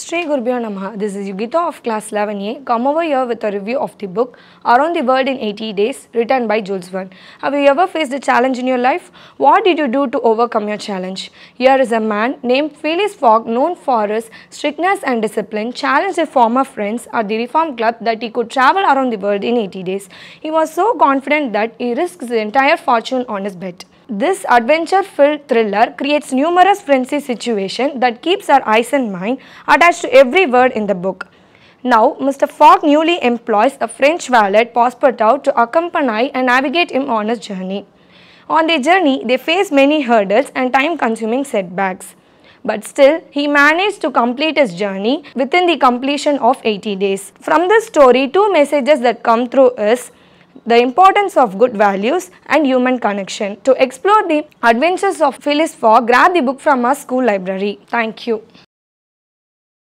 Sri Gurbhyo Namaha. This is Yugitha of class 11A. Come over here with a review of the book Around the World in 80 Days written by Jules Verne. Have you ever faced a challenge in your life? What did you do to overcome your challenge? Here is a man named Phileas Fogg known for his strictness and discipline challenged his former friends at the Reform Club that he could travel around the world in 80 days. He was so confident that he risked his entire fortune on his bet. This adventure-filled thriller creates numerous frenzy situations that keeps our eyes and mind attached to every word in the book. Now, Mr. Fogg newly employs a French valet Passepartout to accompany and navigate him on his journey. On their journey, they face many hurdles and time-consuming setbacks. But still, he managed to complete his journey within the completion of 80 days. From this story, two messages that come through is the importance of good values and human connection. To explore the adventures of Phileas Fogg, grab the book from our school library. Thank you.